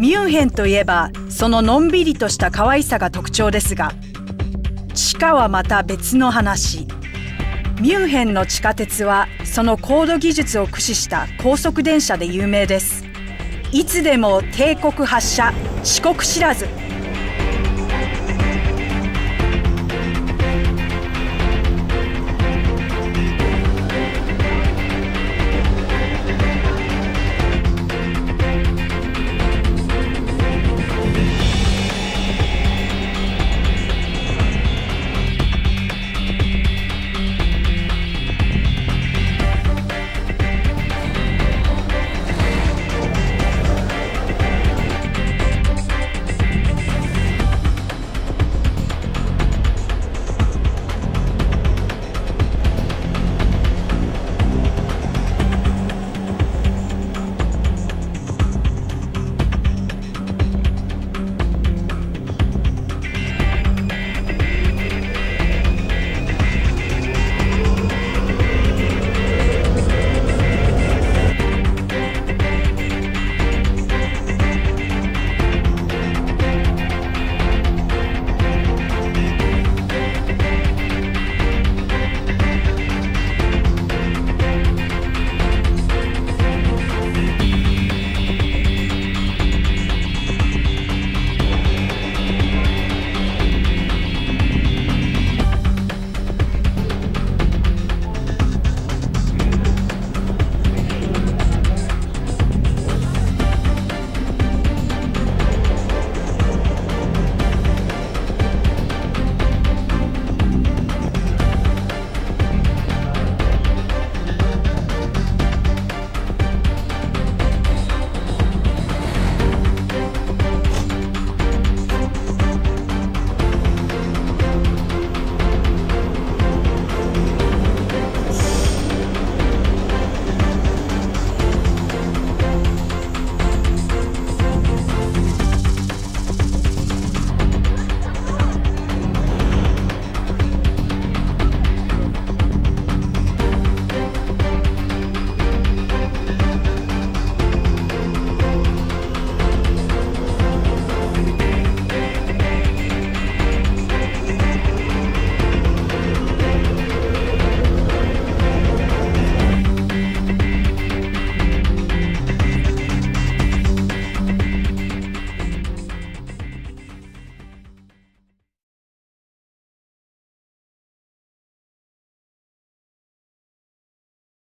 ミュンヘンといえばそののんびりとした可愛さが特徴ですが地下はまた別の話。ミュンヘンの地下鉄はその高度技術を駆使した高速電車で有名です。いつでも帝国発車。遅刻知らず。